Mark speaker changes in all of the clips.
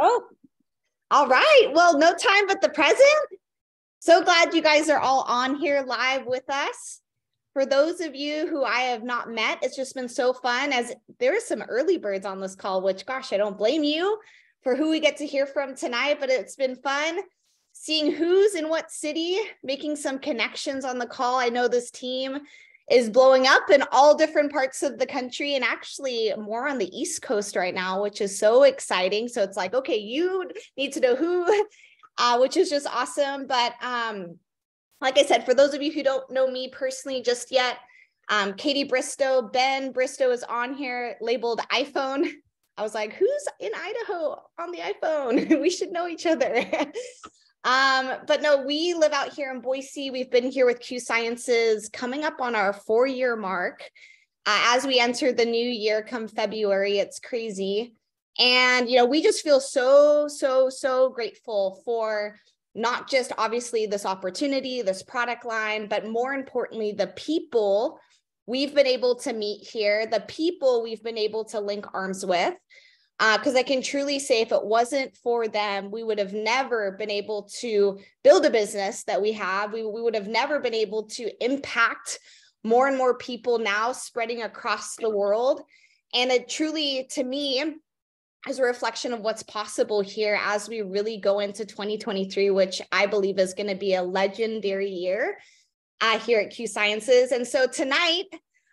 Speaker 1: Oh, all right. Well, no time but the present. So glad you guys are all on here live with us. For those of you who I have not met, it's just been so fun as there are some early birds on this call, which gosh, I don't blame you for who we get to hear from tonight, but it's been fun seeing who's in what city, making some connections on the call. I know this team is blowing up in all different parts of the country and actually more on the East Coast right now, which is so exciting. So it's like, okay, you need to know who, uh, which is just awesome. But um, like I said, for those of you who don't know me personally just yet, um, Catie Bristow, Ben Bristow is on here labeled iPhone. I was like, who's in Idaho on the iPhone? we should know each other. Um, but no, we live out here in Boise. We've been here with Q Sciences coming up on our four year mark. Uh, as we enter the new year come February, it's crazy. And, you know, we just feel so, so, so grateful for not just obviously this opportunity, this product line, but more importantly, the people we've been able to meet here, the people we've been able to link arms with because uh, I can truly say if it wasn't for them, we would have never been able to build a business that we have. We, we would have never been able to impact more and more people now spreading across the world. And it truly, to me, is a reflection of what's possible here as we really go into 2023, which I believe is going to be a legendary year uh, here at Q Sciences. And so tonight,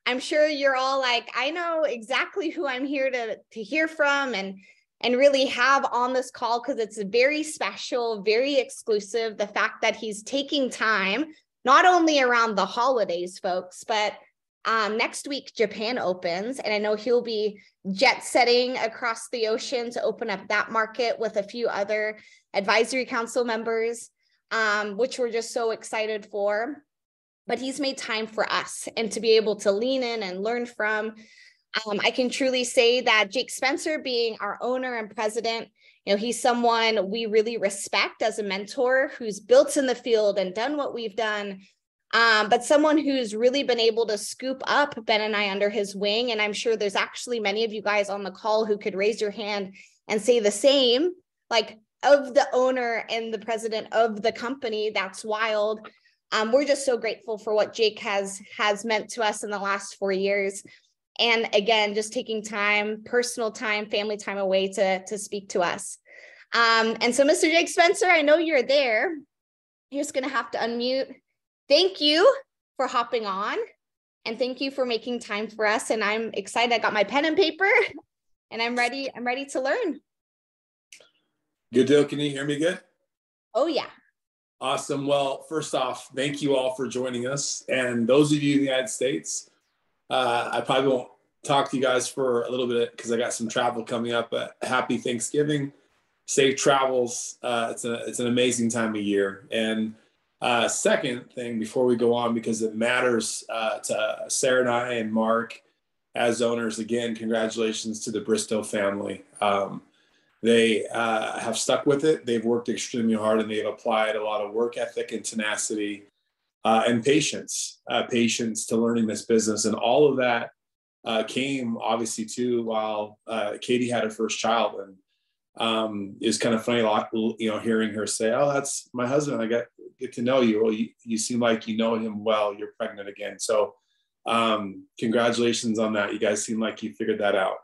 Speaker 1: I'm sure you're all like, I know exactly who I'm here to, to hear from and and really have on this call because it's very special, very exclusive. The fact that he's taking time, not only around the holidays, folks, but um, next week Japan opens, and I know he'll be jet setting across the ocean to open up that market with a few other advisory council members, um, which we're just so excited for but he's made time for us and to be able to lean in and learn from. Um, I can truly say that Jake Spencer, being our owner and president, you know, he's someone we really respect as a mentor who's built in the field and done what we've done. Um, but someone who's really been able to scoop up Ben and I under his wing. And I'm sure there's actually many of you guys on the call who could raise your hand and say the same, like of the owner and the president of the company. That's wild um, we're just so grateful for what Jake has has meant to us in the last four years. And again, just taking time, personal time, family time away to, to speak to us. Um, and so, Mr. Jake Spencer, I know you're there. You're just going to have to unmute. Thank you for hopping on and thank you for making time for us. And I'm excited. I got my pen and paper and I'm ready. I'm ready to learn.
Speaker 2: Good deal. Can you hear me good?
Speaker 1: Oh, yeah.
Speaker 2: Awesome. Well, first off, thank you all for joining us. And those of you in the United States, uh, I probably won't talk to you guys for a little bit because I got some travel coming up. But happy Thanksgiving, safe travels. Uh, it's, a, it's an amazing time of year. And uh, second thing before we go on, because it matters uh, to Sarah and I and Mark as owners, again, congratulations to the Bristow family. Um, they uh, have stuck with it. They've worked extremely hard and they've applied a lot of work ethic and tenacity uh, and patience, uh, patience to learning this business. And all of that uh, came obviously too while uh, Catie had her first child. And um, it's kind of funny, you know, hearing her say, "Oh, that's my husband. I get get to know you. Well, you, you seem like you know him well. You're pregnant again." So, um, congratulations on that. You guys seem like you figured that out.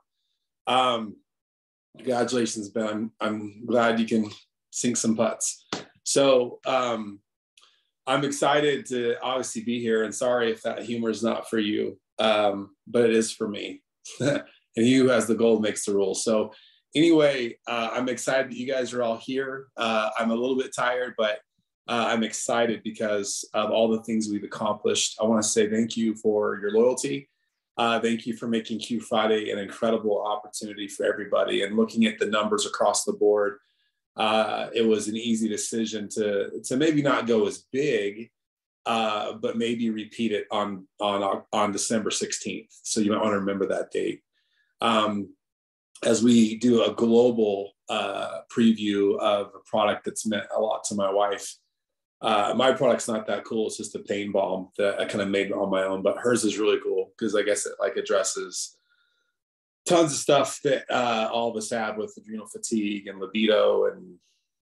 Speaker 2: Um, Congratulations, Ben. I'm, I'm glad you can sink some putts. So um, I'm excited to obviously be here. And sorry if that humor is not for you, um, but it is for me. and he who has the gold makes the rules. So anyway, uh, I'm excited that you guys are all here. Uh, I'm a little bit tired, but uh, I'm excited because of all the things we've accomplished. I want to say thank you for your loyalty. Uh, thank you for making Q Friday an incredible opportunity for everybody. And looking at the numbers across the board, uh, it was an easy decision to to maybe not go as big, uh, but maybe repeat it on on on December 16th. So you might want to remember that date. Um, as we do a global uh, preview of a product that's meant a lot to my wife uh, my product's not that cool. It's just a pain balm that I kind of made on my own, but hers is really cool because I guess it like addresses tons of stuff that uh, all of us have with adrenal fatigue and libido and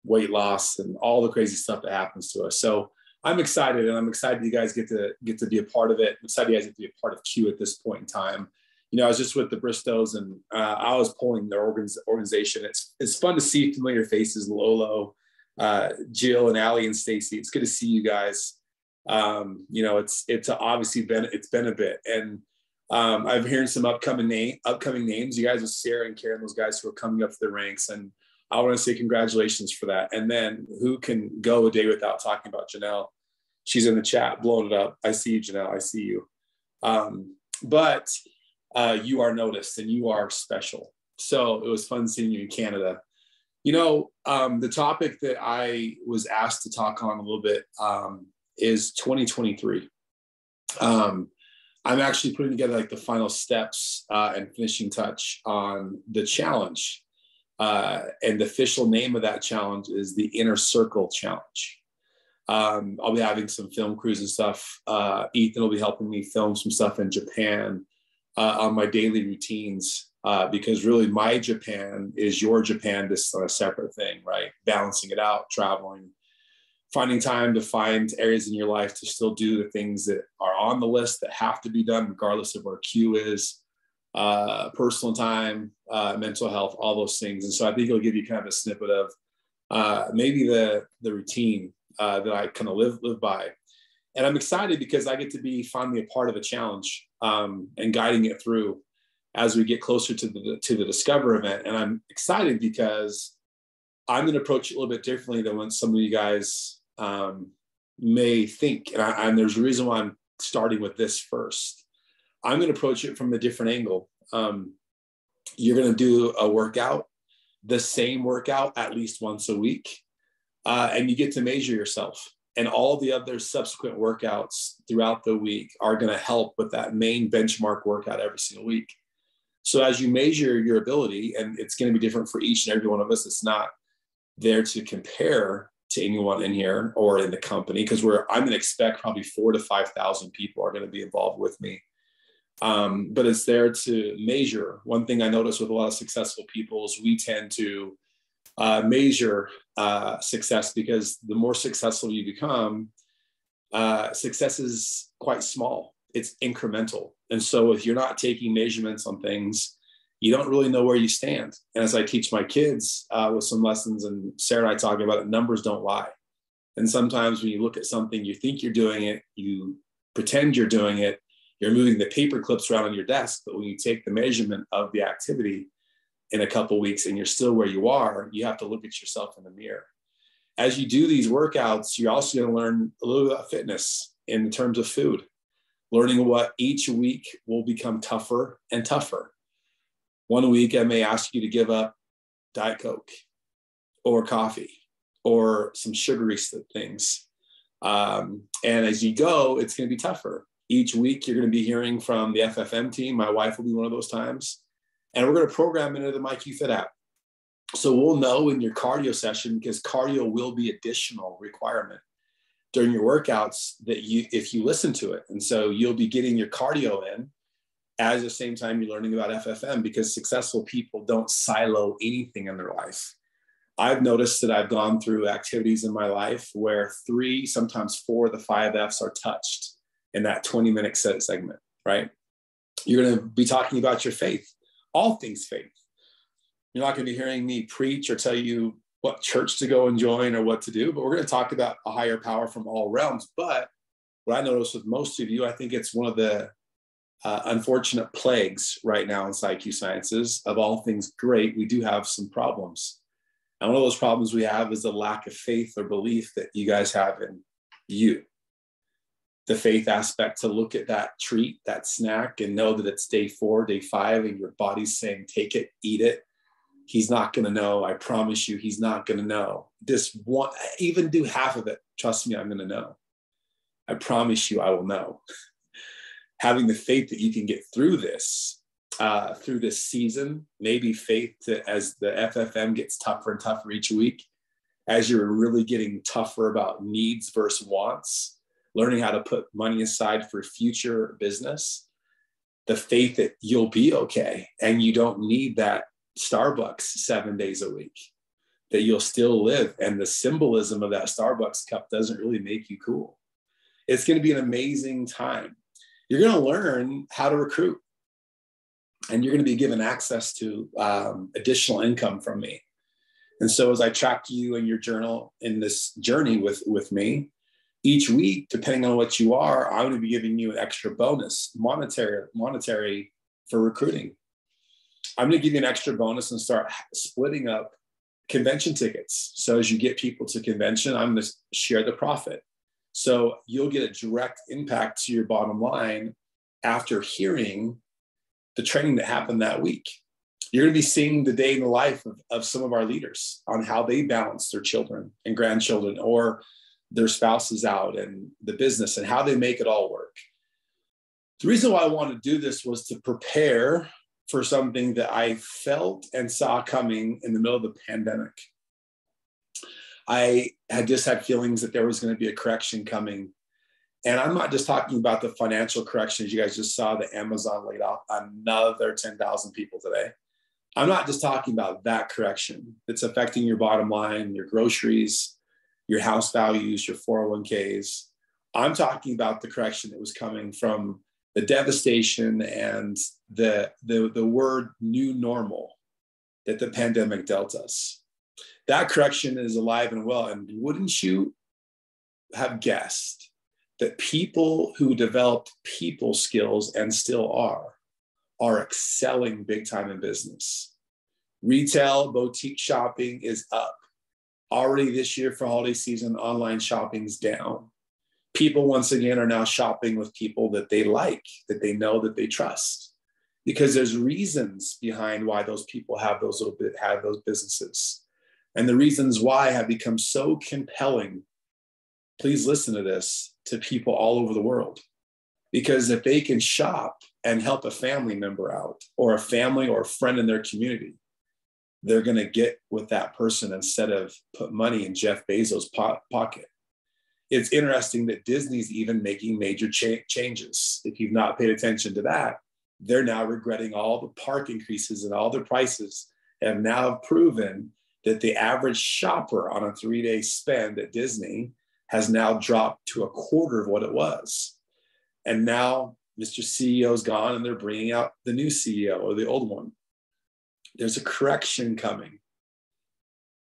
Speaker 2: weight loss and all the crazy stuff that happens to us. So I'm excited, and I'm excited you guys get to get to be a part of it. I'm excited you guys get to be a part of Q at this point in time. You know, I was just with the Bristows, and uh, I was pulling their organization. It's it's fun to see familiar faces, Lolo, uh, Jill, and Allie and Stacy. It's good to see you guys. Um, you know, it's it's obviously been it's been a bit, and um, I'm hearing some upcoming name upcoming names. You guys with Sarah and Karen, those guys who are coming up the ranks, and I want to say congratulations for that. And then who can go a day without talking about Janelle? She's in the chat, blowing it up. I see you, Janelle. I see you. Um, but uh, you are noticed and you are special. So it was fun seeing you in Canada. You know, um, the topic that I was asked to talk on a little bit um, is 2023. Um, I'm actually putting together like the final steps uh, and finishing touch on the challenge uh, and the official name of that challenge is the Inner Circle Challenge. Um, I'll be having some film crews and stuff. Uh, Ethan will be helping me film some stuff in Japan uh, on my daily routines uh, because really my Japan is your Japan, this on a separate thing, right? Balancing it out, traveling, finding time to find areas in your life to still do the things that are on the list that have to be done, regardless of where Q is uh, personal time, uh, mental health, all those things. And so I think it'll give you kind of a snippet of uh, maybe the the routine uh, that I kind of live live by. And I'm excited because I get to be finally a part of a challenge um, and guiding it through as we get closer to the to the Discover event. And I'm excited because I'm going to approach it a little bit differently than what some of you guys um, may think. And, I, and there's a reason why I'm starting with this first I'm going to approach it from a different angle. Um, you're going to do a workout, the same workout at least once a week, uh, and you get to measure yourself. And all the other subsequent workouts throughout the week are going to help with that main benchmark workout every single week. So as you measure your ability, and it's going to be different for each and every one of us, it's not there to compare to anyone in here or in the company because we're I'm going to expect probably four to five thousand people are going to be involved with me um, but it's there to measure. One thing I notice with a lot of successful people is we tend to uh, measure uh, success because the more successful you become, uh, success is quite small. It's incremental. And so if you're not taking measurements on things, you don't really know where you stand. And as I teach my kids uh, with some lessons, and Sarah and I talking about it, numbers don't lie. And sometimes when you look at something, you think you're doing it, you pretend you're doing it, you're moving the paper clips around on your desk, but when you take the measurement of the activity in a couple weeks and you're still where you are, you have to look at yourself in the mirror. As you do these workouts, you're also going to learn a little bit about fitness in terms of food, learning what each week will become tougher and tougher. One week, I may ask you to give up Diet Coke or coffee or some sugary things. Um, and as you go, it's going to be tougher each week you're going to be hearing from the FFM team. My wife will be one of those times. And we're going to program into the MyQFit app. So we'll know in your cardio session because cardio will be additional requirement during your workouts that you if you listen to it. And so you'll be getting your cardio in at the same time you're learning about FFM because successful people don't silo anything in their life. I've noticed that I've gone through activities in my life where three, sometimes four of the five F's are touched in that 20 minute set segment, right? You're going to be talking about your faith, all things faith. You're not going to be hearing me preach or tell you what church to go and join or what to do, but we're going to talk about a higher power from all realms. But what I notice with most of you, I think it's one of the uh, unfortunate plagues right now in PsyQ Sciences. Of all things great, we do have some problems. And one of those problems we have is the lack of faith or belief that you guys have in you the faith aspect to look at that treat, that snack, and know that it's day four, day five, and your body's saying, take it, eat it. He's not going to know. I promise you, he's not going to know. This one, even do half of it. Trust me, I'm going to know. I promise you, I will know. Having the faith that you can get through this, uh, through this season, maybe faith to, as the FFM gets tougher and tougher each week, as you're really getting tougher about needs versus wants learning how to put money aside for future business. the faith that you'll be okay and you don't need that Starbucks seven days a week, that you'll still live. And the symbolism of that Starbucks cup doesn't really make you cool. It's going to be an amazing time. You're going to learn how to recruit and you're going to be given access to um, additional income from me. And so as I track you and your journal in this journey with, with me, each week, depending on what you are, I'm going to be giving you an extra bonus, monetary, monetary for recruiting. I'm going to give you an extra bonus and start splitting up convention tickets. So as you get people to convention, I'm going to share the profit. So you'll get a direct impact to your bottom line after hearing the training that happened that week. You're going to be seeing the day in the life of, of some of our leaders on how they balance their children and grandchildren or their spouses out and the business and how they make it all work. The reason why I want to do this was to prepare for something that I felt and saw coming in the middle of the pandemic. I had just had feelings that there was going to be a correction coming. And I'm not just talking about the financial corrections. You guys just saw that Amazon laid off another 10,000 people today. I'm not just talking about that correction that's affecting your bottom line, your groceries, your house values, your 401ks. I'm talking about the correction that was coming from the devastation and the, the, the word new normal that the pandemic dealt us. That correction is alive and well. And wouldn't you have guessed that people who developed people skills and still are, are excelling big time in business? Retail, boutique shopping is up already this year for holiday season, online shopping's down. People once again are now shopping with people that they like, that they know, that they trust, because there's reasons behind why those people have those little bit have those businesses, and the reasons why have become so compelling. Please listen to this to people all over the world, because if they can shop and help a family member out, or a family or a friend in their community, they're going to get with that person instead of put money in Jeff Bezos' po- pocket. It's interesting that Disney's even making major cha- changes. If you've not paid attention to that, they're now regretting all the park increases and all the prices have now proven that the average shopper on a three day spend at Disney has now dropped to a quarter of what it was. And now Mr. CEO's gone and they're bringing out the new CEO or the old one there's a correction coming.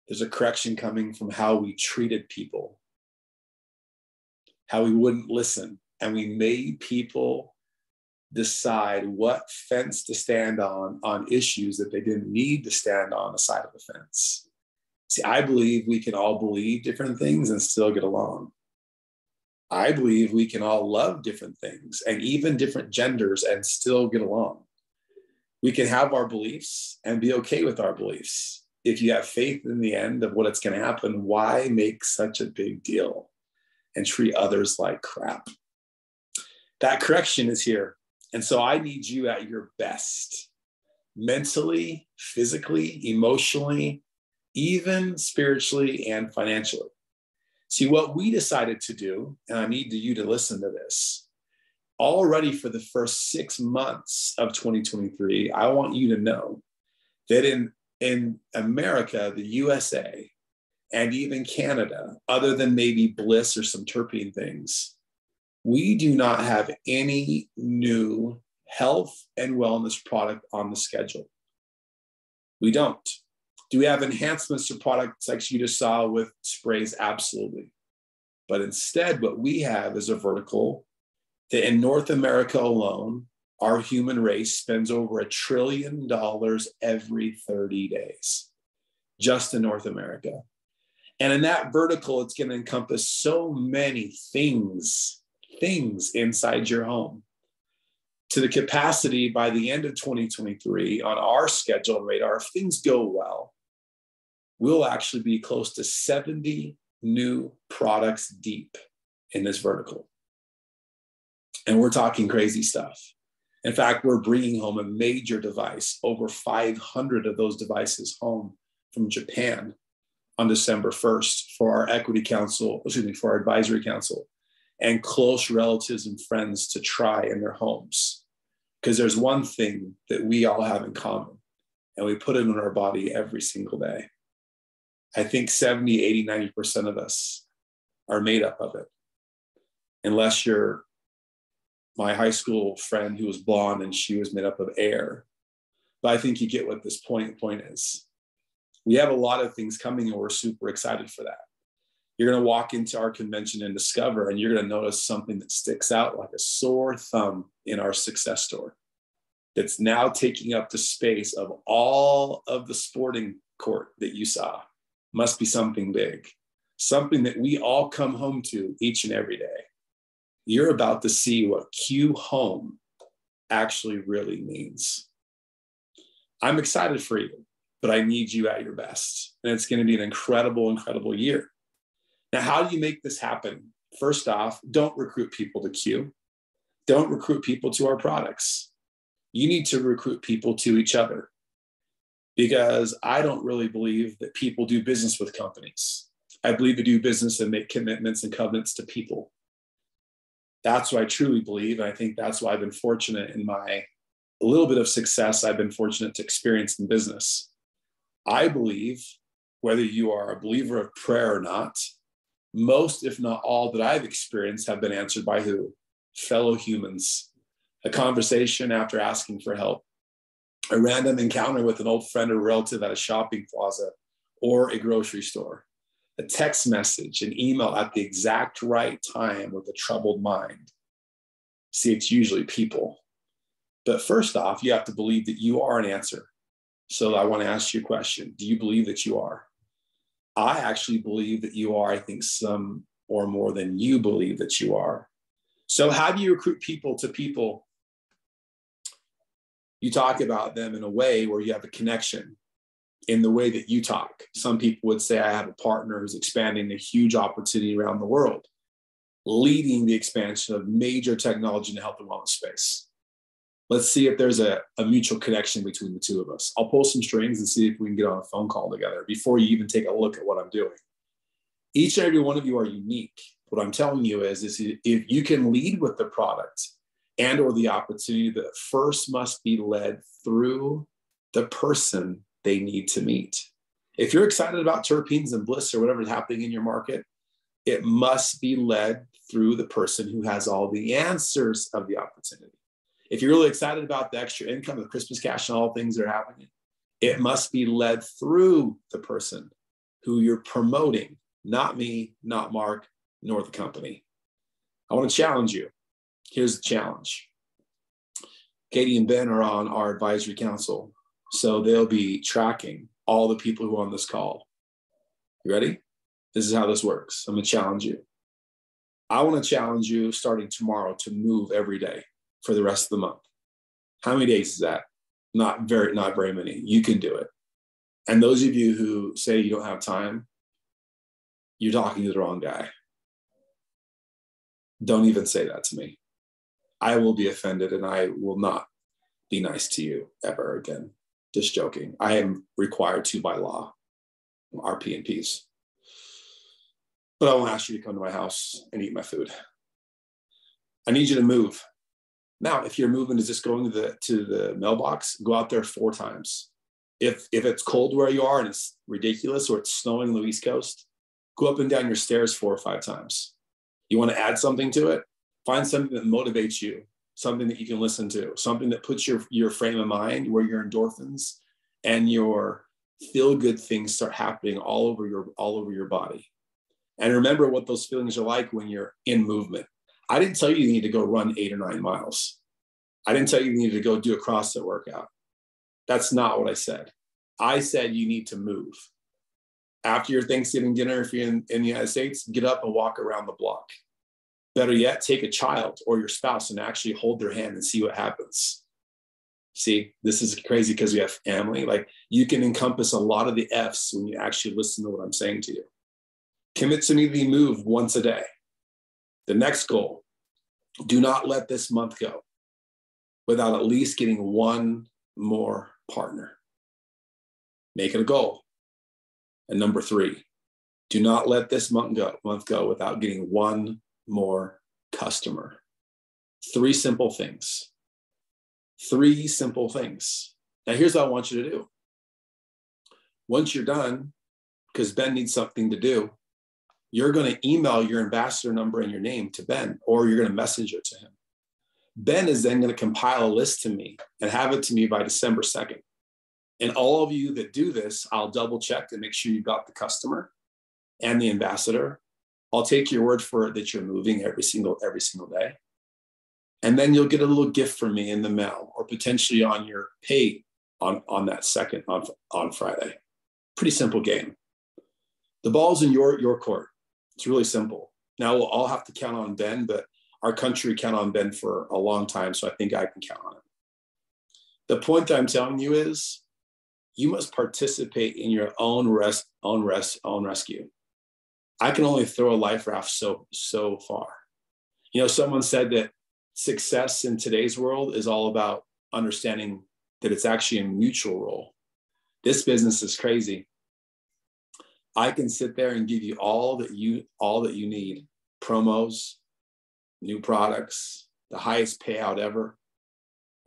Speaker 2: There's a correction coming from how we treated people, how we wouldn't listen. And we made people decide what fence to stand on on issues that they didn't need to stand on the side of the fence. See, I believe we can all believe different things and still get along. I believe we can all love different things and even different genders and still get along we can have our beliefs and be okay with our beliefs. If you have faith in the end of what it's going to happen, why make such a big deal and treat others like crap? That correction is here. And so I need you at your best mentally, physically, emotionally, even spiritually and financially. See, what we decided to do, and I need you to listen to this, already for the first six months of 2023, I want you to know that in, in America, the USA, and even Canada, other than maybe Bliss or some terpene things, we do not have any new health and wellness product on the schedule. We don't. Do we have enhancements to products like you just saw with sprays? Absolutely. But instead, what we have is a vertical that in North America alone, our human race spends over a trillion dollars every 30 days, just in North America. And in that vertical, it's going to encompass so many things, things inside your home. To the capacity by the end of 2023 on our schedule and radar, if things go well, we'll actually be close to 70 new products deep in this vertical. And we're talking crazy stuff. In fact, we're bringing home a major device, over 500 of those devices home from Japan on December 1st for our equity council, excuse me, for our advisory council and close relatives and friends to try in their homes. Because there's one thing that we all have in common, and we put it in our body every single day. I think 70, 80, 90% of us are made up of it. Unless you're my high school friend who was blonde and she was made up of air. But I think you get what this point point is. We have a lot of things coming and we're super excited for that. You're going to walk into our convention and discover, and you're going to notice something that sticks out like a sore thumb in our success store that's now taking up the space of all of the sporting court that you saw. Must be something big, something that we all come home to each and every day. You're about to see what Q home actually really means. I'm excited for you, but I need you at your best. And it's going to be an incredible, incredible year. Now, how do you make this happen? First off, don't recruit people to Q. Don't recruit people to our products. You need to recruit people to each other because I don't really believe that people do business with companies. I believe they do business and make commitments and covenants to people. That's what I truly believe. And I think that's why I've been fortunate in my little bit of success I've been fortunate to experience in business. I believe, whether you are a believer of prayer or not, most, if not all, that I've experienced have been answered by who? Fellow humans. A conversation after asking for help, a random encounter with an old friend or relative at a shopping plaza or a grocery store, a text message, an email at the exact right time with a troubled mind. See, it's usually people. But first off, you have to believe that you are an answer. So I want to ask you a question Do you believe that you are? I actually believe that you are, I think, some or more than you believe that you are. So, how do you recruit people to people? You talk about them in a way where you have a connection in the way that you talk. Some people would say, I have a partner who's expanding a huge opportunity around the world, leading the expansion of major technology in the health and wellness space. Let's see if there's a, a mutual connection between the two of us. I'll pull some strings and see if we can get on a phone call together before you even take a look at what I'm doing. Each and every one of you are unique. What I'm telling you is, is if you can lead with the product and or the opportunity that first must be led through the person they need to meet. If you're excited about terpenes and bliss or whatever's happening in your market, it must be led through the person who has all the answers of the opportunity. If you're really excited about the extra income, the Christmas cash, and all things that are happening, it must be led through the person who you're promoting, not me, not Mark, nor the company. I want to challenge you. Here's the challenge Catie and Ben are on our advisory council. So they'll be tracking all the people who are on this call. You ready? This is how this works. I'm going to challenge you. I want to challenge you starting tomorrow to move every day for the rest of the month. How many days is that? Not very, not very many. You can do it. And those of you who say you don't have time, you're talking to the wrong guy. Don't even say that to me. I will be offended and I will not be nice to you ever again. Just joking. I am required to by law, RP and Ps. But I won't ask you to come to my house and eat my food. I need you to move. Now, if your movement is just going to the to the mailbox, go out there four times. If if it's cold where you are and it's ridiculous or it's snowing on the East Coast, go up and down your stairs four or five times. You want to add something to it? Find something that motivates you something that you can listen to, something that puts your, your frame of mind where your endorphins and your feel good things start happening all over your all over your body. And remember what those feelings are like when you're in movement. I didn't tell you you need to go run eight or nine miles. I didn't tell you you need to go do a CrossFit workout. That's not what I said. I said you need to move. After your Thanksgiving dinner, if you're in, in the United States, get up and walk around the block. Better yet, take a child or your spouse and actually hold their hand and see what happens. See, this is crazy because we have family. Like you can encompass a lot of the F's when you actually listen to what I'm saying to you. Commit to me to move once a day. The next goal do not let this month go without at least getting one more partner. Make it a goal. And number three, do not let this month go, month go without getting one more customer. Three simple things. Three simple things. Now, here's what I want you to do. Once you're done, because Ben needs something to do, you're going to email your ambassador number and your name to Ben, or you're going to message it to him. Ben is then going to compile a list to me and have it to me by December 2nd. And all of you that do this, I'll double check to make sure you got the customer and the ambassador. I'll take your word for it that you're moving every single every single day. And then you'll get a little gift from me in the mail or potentially on your pay on, on that second on, on Friday. Pretty simple game. The ball's in your, your court. It's really simple. Now we'll all have to count on Ben, but our country count on Ben for a long time. So I think I can count on it. The point that I'm telling you is you must participate in your own rest, own rest, own rescue. I can only throw a life raft so so far. You know, someone said that success in today's world is all about understanding that it's actually a mutual role. This business is crazy. I can sit there and give you all that you all that you need, promos, new products, the highest payout ever.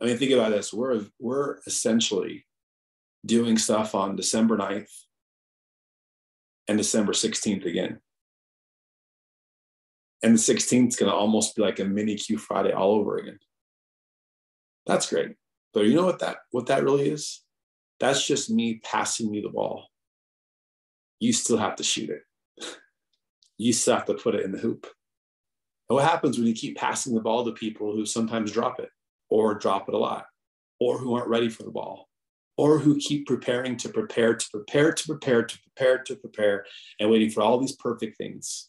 Speaker 2: I mean, think about this. We're we're essentially doing stuff on December 9th and December 16th again. And the 16th is going to almost be like a mini Q Friday all over again. That's great. But you know what that what that really is? That's just me passing you the ball. You still have to shoot it. You still have to put it in the hoop. And what happens when you keep passing the ball to people who sometimes drop it or drop it a lot or who aren't ready for the ball? or who keep preparing to prepare to prepare to prepare to prepare to prepare and waiting for all these perfect things,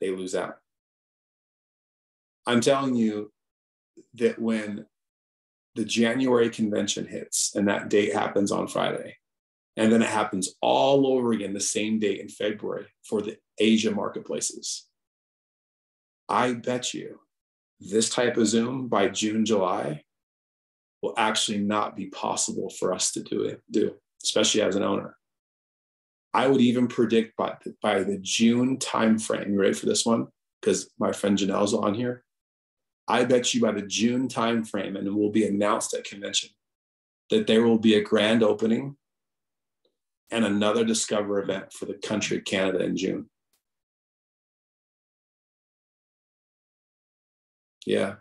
Speaker 2: they lose out. I'm telling you that when the January convention hits and that date happens on Friday, and then it happens all over again the same date in February for the Asia marketplaces. I bet you this type of Zoom by June, July will actually not be possible for us to do it, do, especially as an owner. I would even predict by, by the June timeframe, you ready for this one? Because my friend Janelle's on here. I bet you by the June timeframe, and it will be announced at convention, that there will be a grand opening and another Discover event for the country of Canada in June. Yeah,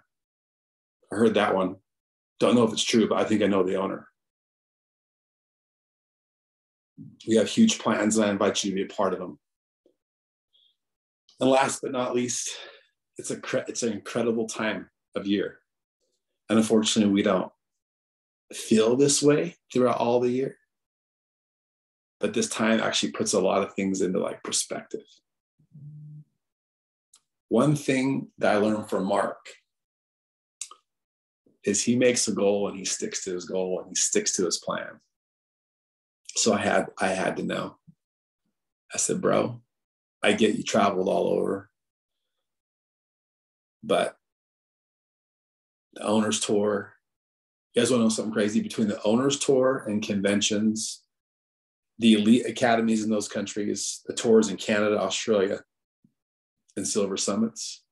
Speaker 2: I heard that one. Don't know if it's true, but I think I know the owner. We have huge plans, and I invite you to be a part of them. And last but not least, it's a it's an incredible time of year, and unfortunately, we don't feel this way throughout all the year. But this time actually puts a lot of things into like perspective. One thing that I learned from Mark is he makes a goal and he sticks to his goal and he sticks to his plan. So I had I had to know. I said, bro, I get you traveled all over, but the owners tour. You guys want to know something crazy? Between the owners tour and conventions, the elite academies in those countries, the tours in Canada, Australia, and silver summits,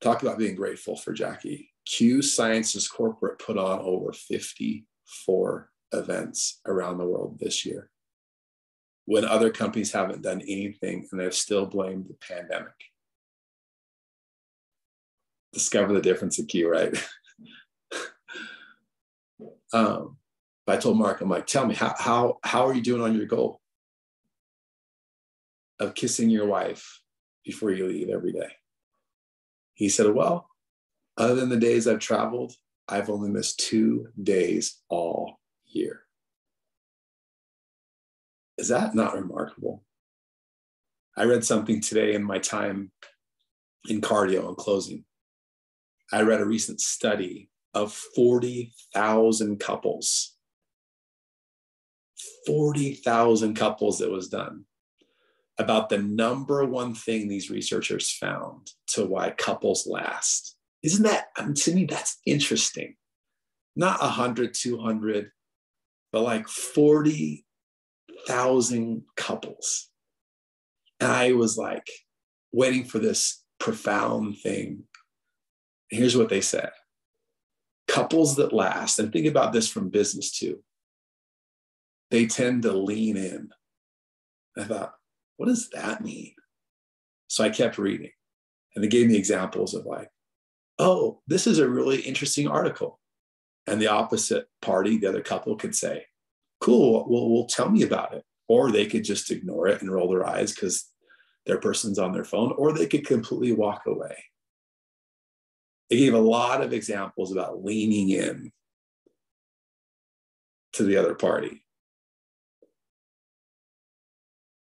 Speaker 2: talk about being grateful for Jackie. Q Sciences Corporate put on over 54 events around the world this year when other companies haven't done anything and they've still blamed the pandemic. Discover the difference in Q, right? um, I told Mark, I'm like, tell me, how, how, how are you doing on your goal of kissing your wife before you leave every day? He said, Well, other than the days I've traveled, I've only missed two days all year. Is that not remarkable? I read something today in my time in cardio and closing. I read a recent study of 40,000 couples. 40,000 couples that was done about the number one thing these researchers found to why couples last. Isn't that, I mean, to me, that's interesting. Not 100, 200, but like 40,000 couples. And I was like waiting for this profound thing. Here's what they said couples that last, and think about this from business too, they tend to lean in. I thought, what does that mean? So I kept reading and they gave me examples of like, oh, this is a really interesting article. And the opposite party, the other couple could say, cool, well, well, tell me about it. Or they could just ignore it and roll their eyes because their person's on their phone, or they could completely walk away. They gave a lot of examples about leaning in to the other party.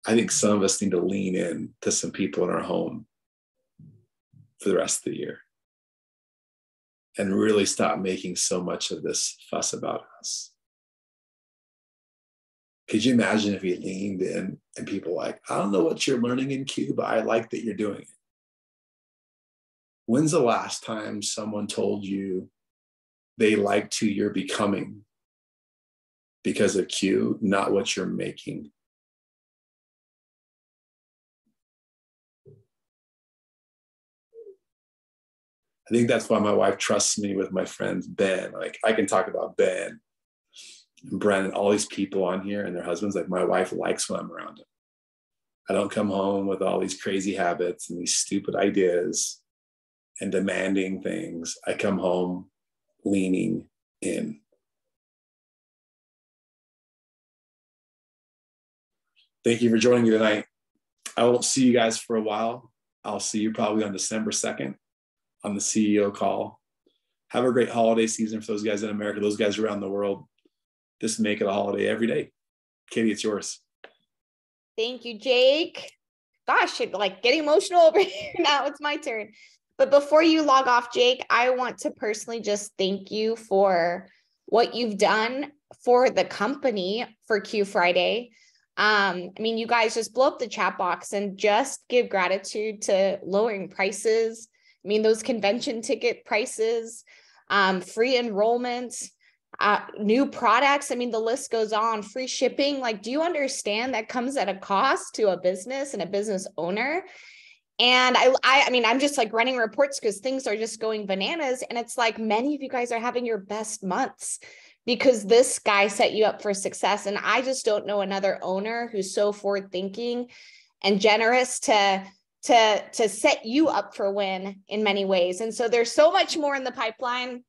Speaker 2: I think some of us need to lean in to some people in our home for the rest of the year and really stop making so much of this fuss about us. Could you imagine if we leaned in and people like, I don't know what you're learning in Q, but I like that you're doing it. When's the last time someone told you they liked who you're becoming because of Q, not what you're making? I think that's why my wife trusts me with my friends, Ben. Like I can talk about Ben and Brennan, all these people on here and their husbands. Like my wife likes when I'm around them. I don't come home with all these crazy habits and these stupid ideas and demanding things. I come home leaning in. Thank you for joining me tonight. I won't see you guys for a while. I'll see you probably on December 2nd on the CEO call. Have a great holiday season for those guys in America, those guys around the world. Just make it a holiday every day. Catie, it's yours.
Speaker 1: Thank you, Jake. Gosh, like getting emotional over here now. It's my turn. But before you log off, Jake, I want to personally just thank you for what you've done for the company for Q Friday. Um, I mean, you guys just blow up the chat box and just give gratitude to lowering prices. I mean, those convention ticket prices, um, free enrollment, uh, new products. I mean, the list goes on. Free shipping. Like, do you understand that comes at a cost to a business and a business owner? And I, I, I mean, I'm just like running reports because things are just going bananas. And it's like many of you guys are having your best months because this guy set you up for success. And I just don't know another owner who's so forward thinking and generous to to to set you up for win in many ways. And so there's so much more in the pipeline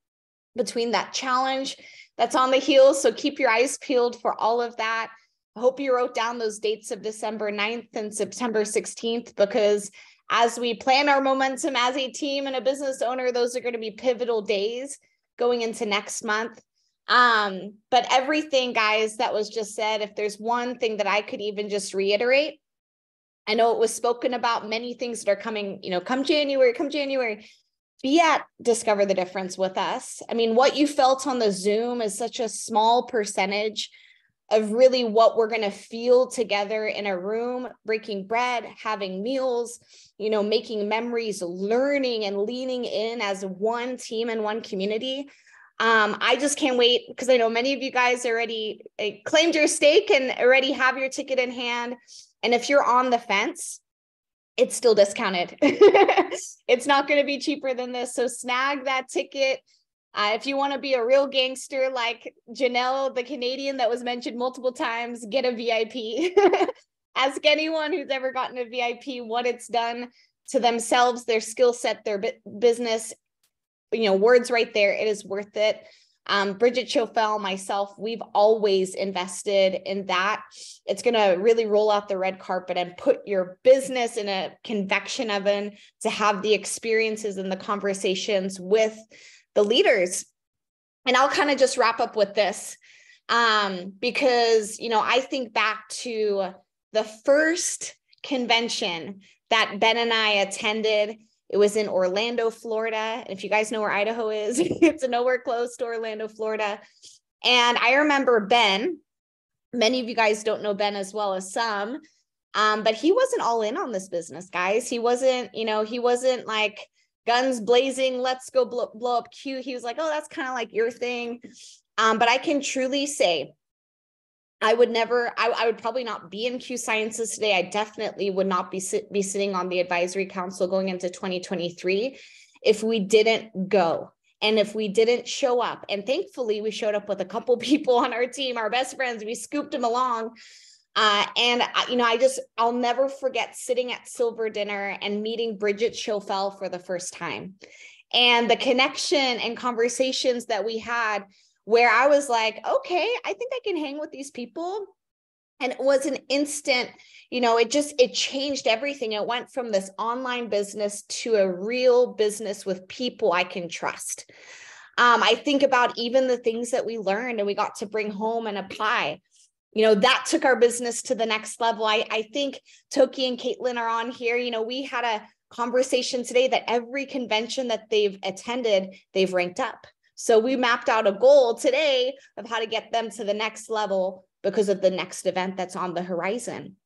Speaker 1: between that challenge that's on the heels. So keep your eyes peeled for all of that. I hope you wrote down those dates of December 9th and September 16th because as we plan our momentum as a team and a business owner, those are going to be pivotal days going into next month. Um, but everything, guys, that was just said, if there's one thing that I could even just reiterate, I know it was spoken about many things that are coming, you know, come January, come January. Be at Discover the Difference with us. I mean, what you felt on the Zoom is such a small percentage of really what we're going to feel together in a room, breaking bread, having meals, you know, making memories, learning and leaning in as one team and one community. Um, I just can't wait because I know many of you guys already uh, claimed your stake and already have your ticket in hand. And if you're on the fence, it's still discounted. it's not going to be cheaper than this. So snag that ticket uh, if you want to be a real gangster like Janelle, the Canadian that was mentioned multiple times, get a VIP. Ask anyone who's ever gotten a VIP what it's done to themselves, their skill set, their business. You know, words right there. It is worth it. Um, Bridget Chofel, myself, we've always invested in that. It's going to really roll out the red carpet and put your business in a convection oven to have the experiences and the conversations with the leaders. And I'll kind of just wrap up with this um, because, you know, I think back to the first convention that Ben and I attended. It was in Orlando, Florida. And if you guys know where Idaho is, it's nowhere close to Orlando, Florida. And I remember Ben, many of you guys don't know Ben as well as some, um, but he wasn't all in on this business, guys. He wasn't, you know, he wasn't like, guns blazing, let's go blow, blow up Q. He was like, oh, that's kind of like your thing. Um, but I can truly say, I would never, I, I, would probably not be in Q Sciences today. I definitely would not be, sit, be sitting on the advisory council going into 2023 if we didn't go And if we didn't show up, and thankfully we showed up with a couple people on our team, our best friends, we scooped them along. Uh, and you know, I just I'll never forget sitting at silver dinner and meeting Bridget Schofel for the first time, and the connection and conversations that we had, where I was like, okay, I think I can hang with these people, and it was an instant you know it just it changed everything. It went from this online business to a real business with people i can trust. Um, i think about even the things that we learned and we got to bring home and apply. You know that took our business to the next level. I, I think toki and caitlin are on here. You know we had a conversation today that every convention that they've attended they've ranked up so we mapped out a goal today of how to get them to the next level because of the next event that's on the horizon.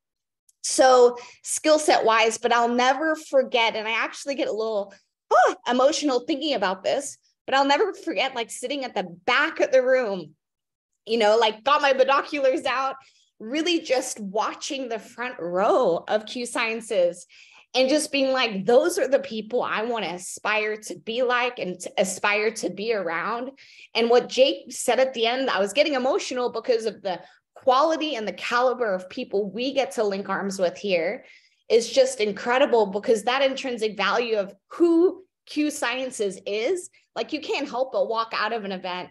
Speaker 1: So, skill set wise, but I'll never forget, and I actually get a little oh, emotional thinking about this, but I'll never forget like sitting at the back of the room, you know, like got my binoculars out, really just watching the front row of Q Sciences and just being like, those are the people I want to aspire to be like and to aspire to be around. And what Jake said at the end, I was getting emotional because of the quality and the caliber of people we get to link arms with here is just incredible because that intrinsic value of who Q Sciences is, like you can't help but walk out of an event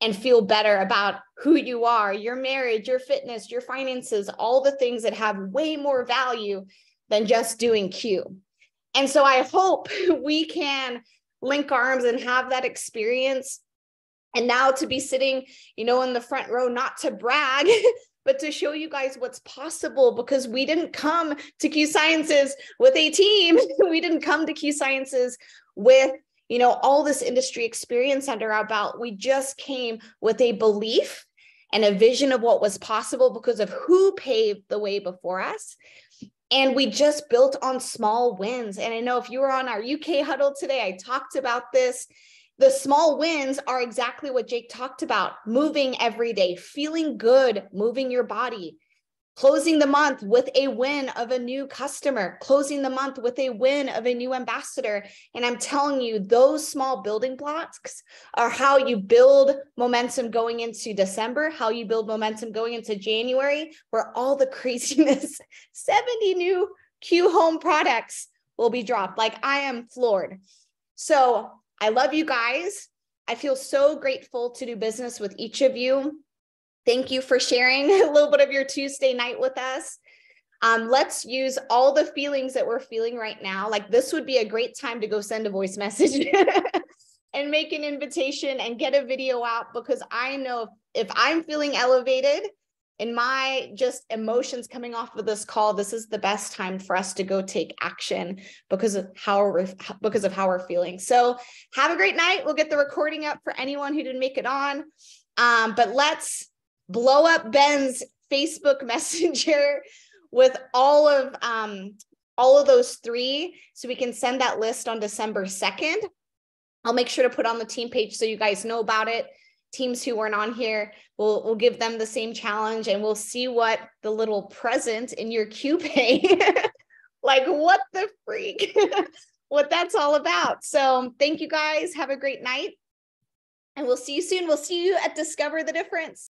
Speaker 1: and feel better about who you are, your marriage, your fitness, your finances, all the things that have way more value than just doing Q. And so I hope we can link arms and have that experience and now to be sitting, you know, in the front row, not to brag, but to show you guys what's possible because we didn't come to Q Sciences with a team. we didn't come to Q Sciences with, you know, all this industry experience under our belt. We just came with a belief and a vision of what was possible because of who paved the way before us. And we just built on small wins. And I know if you were on our UK huddle today, I talked about this the small wins are exactly what Jake talked about moving every day, feeling good, moving your body, closing the month with a win of a new customer, closing the month with a win of a new ambassador. And I'm telling you, those small building blocks are how you build momentum going into December, how you build momentum going into January, where all the craziness 70 new Q home products will be dropped. Like I am floored. So I love you guys. I feel so grateful to do business with each of you. Thank you for sharing a little bit of your Tuesday night with us. Um, let's use all the feelings that we're feeling right now. Like this would be a great time to go send a voice message and make an invitation and get a video out because I know if, if I'm feeling elevated, in my just emotions coming off of this call this is the best time for us to go take action because of how we're because of how we're feeling so have a great night we'll get the recording up for anyone who didn't make it on um, but let's blow up ben's facebook messenger with all of um, all of those three so we can send that list on december 2nd i'll make sure to put on the team page so you guys know about it teams who weren't on here, we'll, we'll give them the same challenge and we'll see what the little present in your pay, like what the freak, what that's all about. So thank you guys. Have a great night. And we'll see you soon. We'll see you at Discover the Difference.